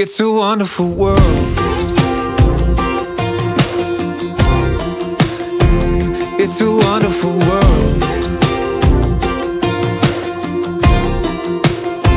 It's a wonderful world. It's a wonderful world.